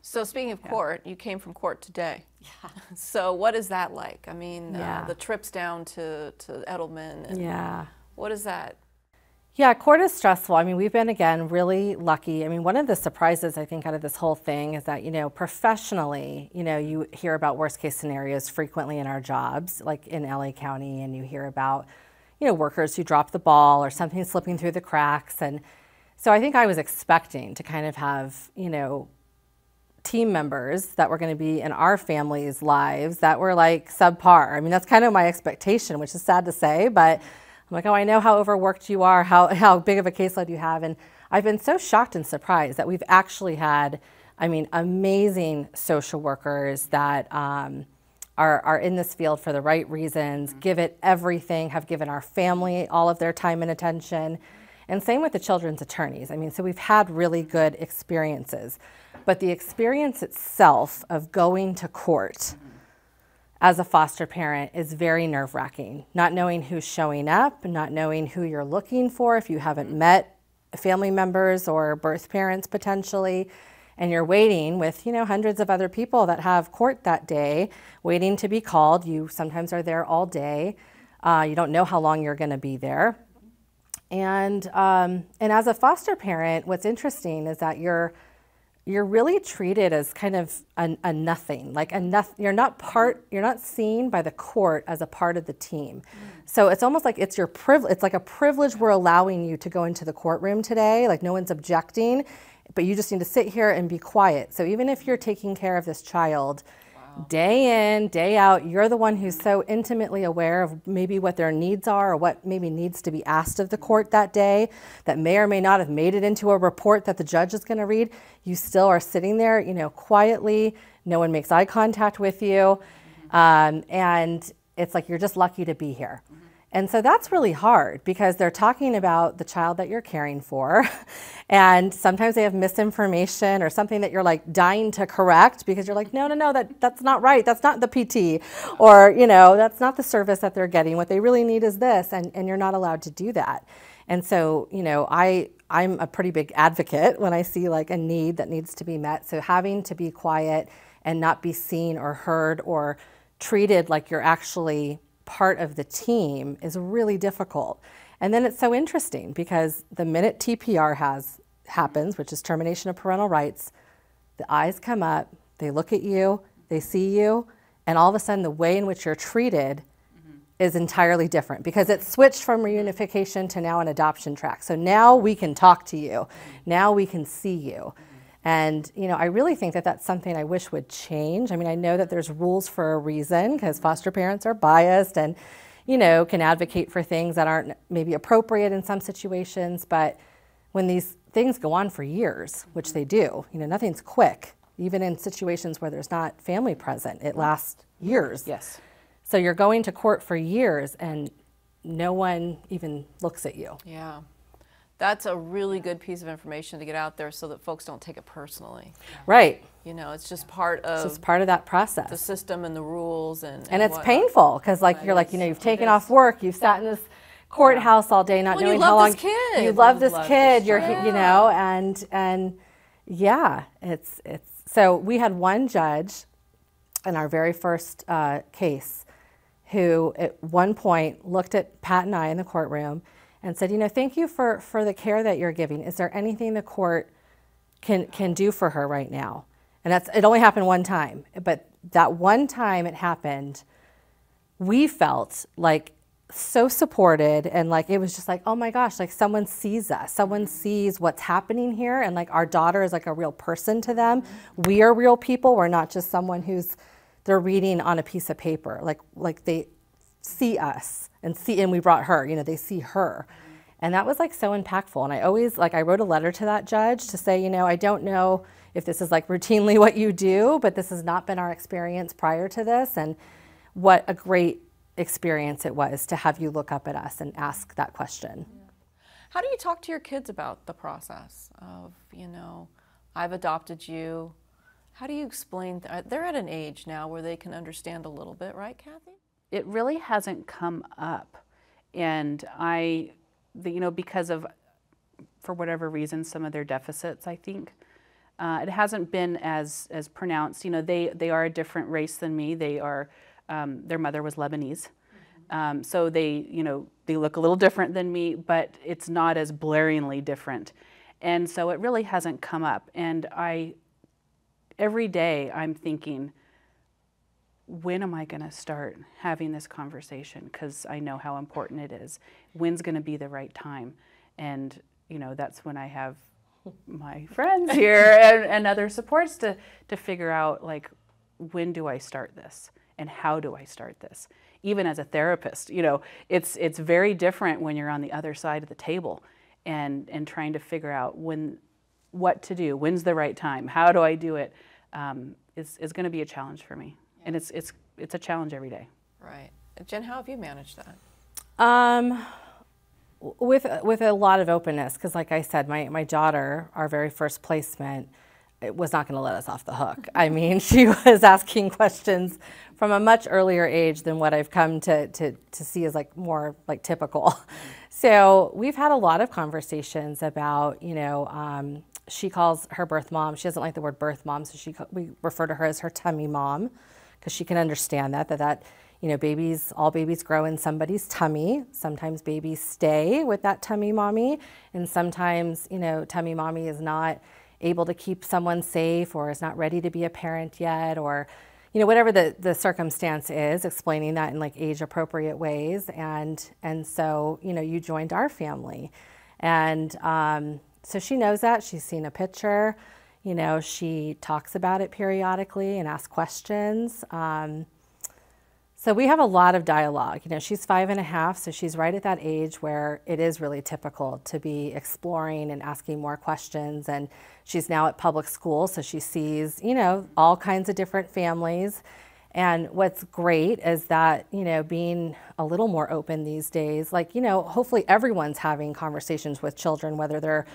So speaking of court, you came from court today. Yeah. [LAUGHS] So what is that like? I mean, Yeah. uh, the trips down to, to Edelman. And yeah What is that? Yeah, court is stressful. I mean, we've been again really lucky. I mean, one of the surprises I think out of this whole thing is that, you know, professionally, you know, you hear about worst case scenarios frequently in our jobs, like in LA County, and you hear about, you know, workers who drop the ball or something slipping through the cracks. And so I think I was expecting to kind of have, you know, team members that were going to be in our families' lives that were like subpar. I mean, that's kind of my expectation, which is sad to say, but I'm like, oh, I know how overworked you are, how, [LAUGHS] how big of a caseload you have. And I've been so shocked and surprised that we've actually had, I mean, amazing social workers that um, are, are in this field for the right reasons, mm-hmm. give it everything, have given our family all of their time and attention. And same with the children's attorneys. I mean, so we've had really mm-hmm. good experiences. But the experience itself of going to court mm-hmm. as a foster parent is very nerve wracking. Not knowing who's showing up, not knowing who you're looking for if you haven't met family members or birth parents potentially. And you're waiting with, you know, hundreds of other people that have court that day, waiting to be called. You sometimes are there all day. Uh, you don't know how long you're going to be there. And um, and as a foster parent, what's interesting is that you're you're really treated as kind of a, a nothing, like a noth- You're not part. You're not seen by the court as a part of the team. So it's almost like it's your privilege. It's like a privilege we're allowing you to go into the courtroom today. Like no one's objecting, but you just need to sit here and be quiet. So even if you're taking care of this child day in, day out, you're the one who's so intimately aware of maybe what their needs are or what maybe needs to be asked of the court that day that may or may not have made it into a report that the judge is going to read. You still are sitting there, you know, quietly. No one makes eye contact with you. Um, and it's like you're just lucky to be here. And so that's really hard because they're talking about the child that you're caring for. [LAUGHS] And sometimes they have misinformation or something that you're like dying to correct because you're like, no, no, no, that, that's not right. That's not the PT. Or, you know, that's not the service that they're getting. What they really need is this. And, and you're not allowed to do that. And so, you know, I, I'm a pretty big advocate when I see like a need that needs to be met. So having to be quiet and not be seen or heard or treated like you're actually part of the team is really difficult. And then it's so interesting because the minute TPR has happens, which is termination of parental rights, the eyes come up, they look at you, they see you, and all of a sudden the way in which you're treated mm-hmm. is entirely different because it's switched from reunification to now an adoption track. So now we can talk to you. Mm-hmm. Now we can see you. And you know, I really think that that's something I wish would change. I mean, I know that there's rules for a reason because foster parents are biased and you know, can advocate for things that aren't maybe appropriate in some situations, but when these things go on for years, which they do, you know, nothing's quick. Even in situations where there's not family present, it lasts years. Yes. So you're going to court for years and no one even looks at you. Yeah. That's a really good piece of information to get out there so that folks don't take it personally. Right. You know, it's just part It's of it's part of that process. the system and the rules and And it's whatnot. painful because, like, It you're like, you know, you've taken off work, you've sat in this courthouse all day, not Well, you knowing how love long this kid. you love this love kid. this you're, child. you know, and and yeah, it's it's. So we had one judge in our very first uh, case who at one point looked at Pat and I in the courtroom and said, you know, thank you for, for the care that you're giving. Is there anything the court can, can do for her right now? And that's, it only happened one time, but that one time it happened, we felt like so supported and like it was just like oh my gosh like someone sees us. Someone sees what's happening here and like our daughter is like a real person to them. We are real people. We're not just someone who's they're reading on a piece of paper. Like like they see us and see and we brought her you know they see her and that was like so impactful and i always like i wrote a letter to that judge to say you know i don't know if this is like routinely [LAUGHS] what you do, but this has not been our experience prior to this. And what a great experience it was to have you look up at us and ask that question. How do you talk to your kids about the process of, you know, I've adopted you? How do you explain? Th- uh, they're at an age now where they can understand a little bit, right, Kathy? It really hasn't come up. And I, the, you know, because of, for whatever reason, some of their deficits, I think, uh, it hasn't been as, as pronounced. You know, they, they are a different race than me. They are, um, their mother was Lebanese. Um, so they, you know, they look a little different than me, but it's not as blaringly different. And so it really hasn't come up. And I, every day I'm thinking, when am I going to start having this conversation? Because I know how important it is. When's going to be the right time? And, you know, that's when I have my [LAUGHS] friends here and, and other supports to, to figure out, like, when do I start this? And how do I start this? Even as a therapist, you know, it's, it's very different when you're on the other side of the table and, and trying to figure out when, what to do, when's the right time, how do I do it, um, is, is going to be a challenge for me and it's it's it's a challenge every day. Right. Jen, how have you managed that? Um, with with a lot of openness, because like I said, my my daughter, our very first placement, it was not going to let us off the hook. I [LAUGHS] mean, she was asking questions from a much earlier age than what I've come to to to see as like more like typical. So we've had a lot of conversations about you know. Um, she calls her birth mom. She doesn't like the word birth mom, so she we refer to her as her tummy mom because she can understand that, that that, you know, babies, all babies grow in somebody's tummy. Sometimes babies stay with that tummy mommy, and sometimes, you know, tummy mommy is not able to keep someone safe or is not ready to be a parent yet or, you know, whatever the, the circumstance is, explaining that in like age appropriate ways. And, and so, you know, you joined our family. And um, so she knows that. She's seen a picture. You know, she talks about it periodically and asks questions. Um, so we have a lot of dialogue. You know, she's five and a half, so she's right at that age where it is really typical to be exploring and asking more questions. And she's now at public school, so she sees, you know, all kinds of different families. And what's great is that, you know, being a little more open these days, like, you know, hopefully everyone's having conversations with children, whether they're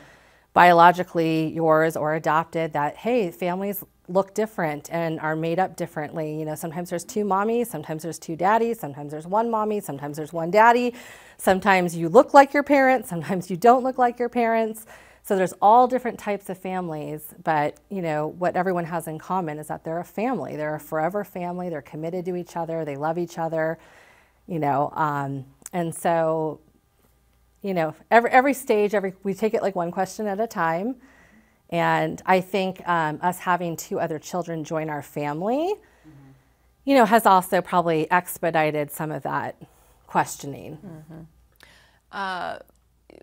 biologically yours or adopted that hey families look different and are made up differently. You know sometimes there's two mommies sometimes there's two daddies sometimes there's one mommy sometimes there's one daddy. Sometimes you look like your parents sometimes you don't look like your parents. So there's all different types of families but you know what everyone has in common is that they're a family. They're a forever family. They're committed to each other. They love each other you know um, and so you know, every, every stage, every, we take it like one question at a time. And I think um, us having two other children join our family, mm-hmm. you know, has also probably expedited some of that questioning. Mm-hmm. Uh,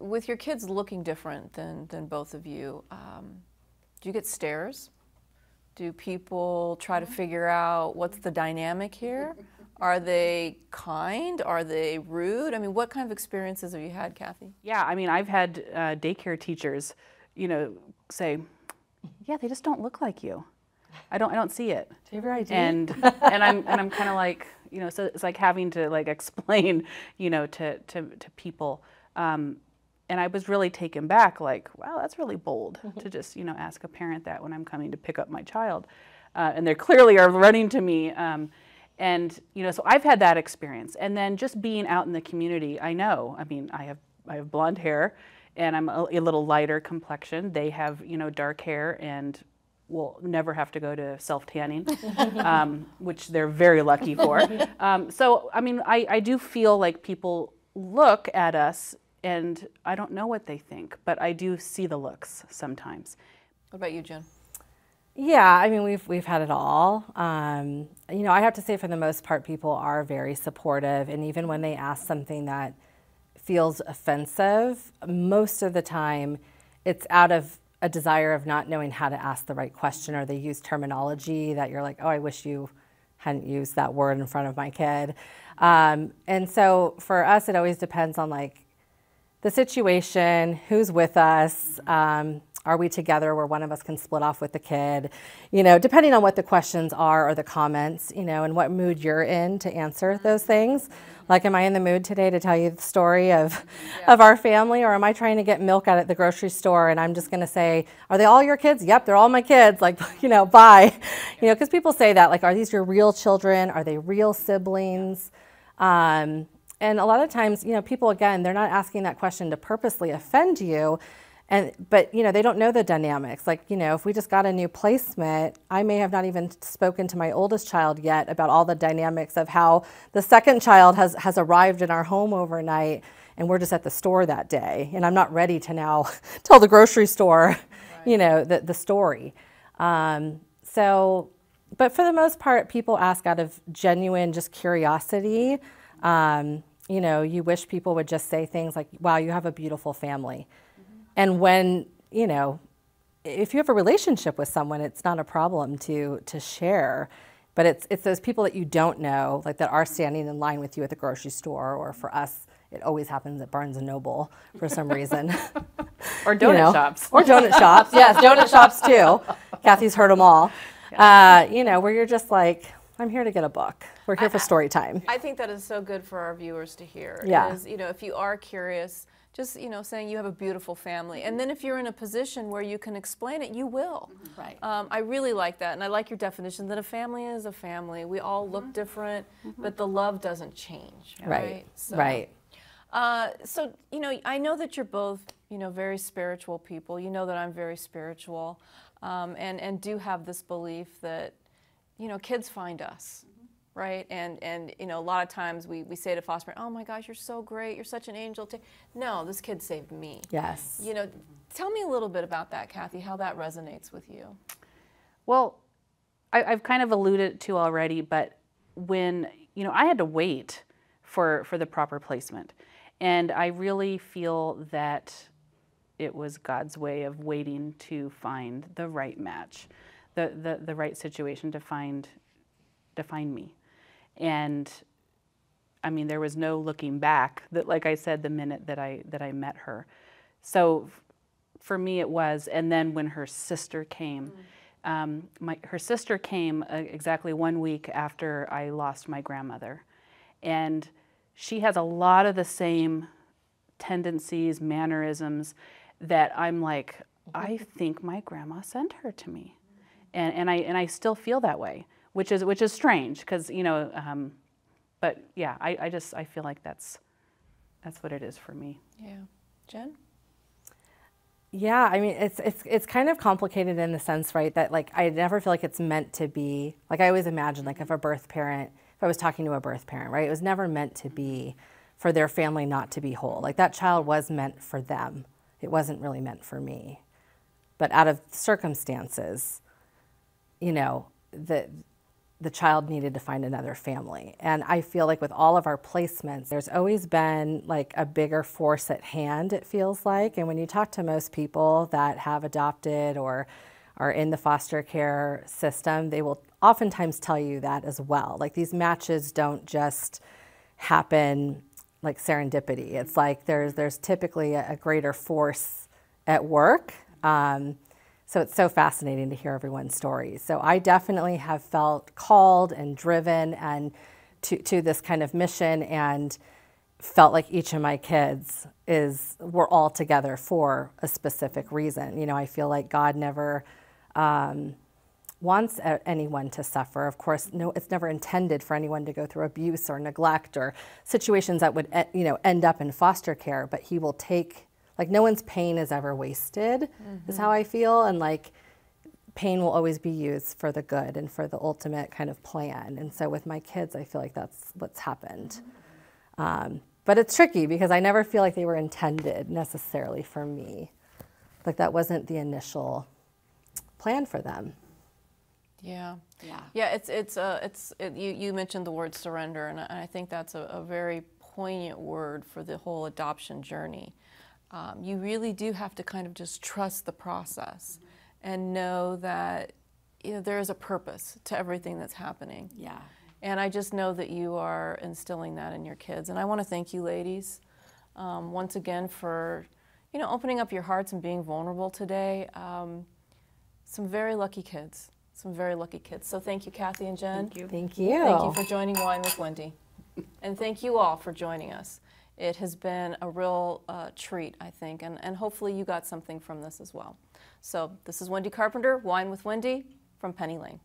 with your kids looking different than, than both of you, um, do you get stares? Do people try to figure out what's the dynamic here? [LAUGHS] Are they kind? Are they rude? I mean, what kind of experiences have you had, Kathy? Yeah, I mean, I've had uh, daycare teachers, you know, say, "Yeah, they just don't look like you. I don't, I don't see it." Favorite idea. And and I'm and I'm kind of like, you know, so it's like having to like [LAUGHS] explain, you know, to to to people. Um, and I was really taken back, like, wow, that's really bold to just, you know, ask a parent that when I'm coming to pick up my child. Uh, and they clearly are running to me. Um, and you know, so I've had that experience. And then just being out in the community, I know. I mean, I have I have blonde hair, and I'm a, a little lighter complexion. They have you know dark hair and will never have to go to self tanning, [LAUGHS] um, which they're very lucky for. Um, so I mean, I, I do feel like people look at us and I don't know what they think, but I do see the looks sometimes. What about you, Jen? Yeah, I mean we've we've had it all. Um, you know, I have to say for the most part, people are very supportive, and even when they ask something that feels offensive, most of the time, it's out of a desire of not knowing how to ask the right question, or they use terminology that you're like, oh, I wish you hadn't used that word in front of my kid. Um, and so for us, it always depends on like the situation, who's with us. Um, are we together where one of us can split off with the kid? You know, depending on what the questions are or the comments, you know, and what mood you're in to answer those things. Like, am I in the mood today to tell you the story of, yeah. of our family, or am I trying to get milk out at the grocery store and I'm just going to say, are they all your kids? Yep, they're all my kids. Like, [LAUGHS] you know, bye. You know, because people say that, like, are these your real children? Are they real siblings? Um, and a lot of times, you know, people again, they're not asking that question to purposely offend you and but you know they don't know the dynamics. Like you know if we just got a new placement i may have not even spoken to my oldest child yet about all the dynamics of how the second child has has arrived in our home overnight and we're just at the store that day. And i'm not ready to now [LAUGHS] tell the grocery store right. you know the, the story. Um, so but for the most part people ask out of genuine just curiosity. Um, you know you wish people would just say things like wow you have a beautiful family and when, you know, if you have a relationship with someone, it's not a problem to to share. But it's it's those people that you don't know, like that are standing in line with you at the grocery store, or for us, it always happens at Barnes and Noble for some reason. [LAUGHS] or donut you know, shops. Or donut shops. [LAUGHS] Yes, donut shops too. Kathy's heard them all. Uh, you know, where you're just like, I'm here to get a book. We're here I, for story time. I think that is so good for our viewers to hear. Yeah. Is, you know, if you are curious, just you know saying you have a beautiful family. And then if you're in a position where you can explain it you will. Mm-hmm. right. Um, i really like that and i like your definition that a family is a family. We all look mm-hmm. different mm-hmm. but the love doesn't change right. right? So, right. uh, so you know i know that you're both you know very spiritual people. You know that i'm very spiritual um, and and do have this belief that you know kids find us right? And and you know, a lot of times we, we say to foster parents, "Oh my gosh, you're so great! You're such an angel." No, this kid saved me. Yes. You know, tell me a little bit about that, Kathy. How that resonates with you? Well, I, I've kind of alluded to already, but when you know, I had to wait for for the proper placement, and I really feel that it was God's way of waiting to find the right match, the the, the right situation to find to find me. And I mean, there was no looking back. That, like I said, the minute that I that I met her, so for me it was. And then when her sister came, mm. um, my her sister came uh, exactly one week after I lost my grandmother, and she has a lot of the same tendencies, mannerisms that I'm like, I [LAUGHS] think my grandma sent her to me, and and I and I still feel that way which is which is strange because you know, um, but yeah, I, I just I feel like that's that's what it is for me. Yeah, Jen. Yeah, I mean it's it's it's kind of complicated in the sense, right? That like I never feel like it's meant to be. Like I always imagine, like if a birth parent, if I was talking to a birth parent, right? It was never meant to be for their family not to be whole. Like that child was meant for them. It wasn't really meant for me. But out of circumstances, you know, the the child needed to find another family. And I feel like with all of our placements, there's always been like a bigger force at hand, it feels like. And when you talk to most people that have adopted or are in the foster care system, they will oftentimes tell you that as well. Like these matches don't just happen like serendipity. It's like there's there's typically a, a greater force at work. Um, so it's so fascinating to hear everyone's stories. So I definitely have felt called and driven and to, to this kind of mission and felt like each of my kids is we're all together for a specific reason. You know, I feel like God never um, wants anyone to suffer. Of course, no, it's never intended for anyone to go through abuse or neglect or situations that would, you know, end up in foster care. But He will take like no one's pain is ever wasted mm-hmm. is how i feel and like pain will always be used for the good and for the ultimate kind of plan. And so with my kids i feel like that's what's happened. Um, but it's tricky because i never feel like they were intended necessarily for me. Like that wasn't the initial plan for them. Yeah. Yeah. Yeah it's it's uh it's it, you you mentioned the word surrender and i, I think that's a, a very poignant word for the whole adoption journey um, you really do have to kind of just trust the process and know that you know, there is a purpose to everything that's happening. Yeah. And I just know that you are instilling that in your kids. And I want to thank you, ladies, um, once again for you know, opening up your hearts and being vulnerable today. Um, some very lucky kids. Some very lucky kids. So thank you, Kathy and Jen. Thank you. Thank you. Thank you for joining Wine with Wendy. and thank you all for joining us. It has been a real uh, treat, I think, and, and hopefully you got something from this as well. So, this is Wendy Carpenter, Wine with Wendy from Penny Lane.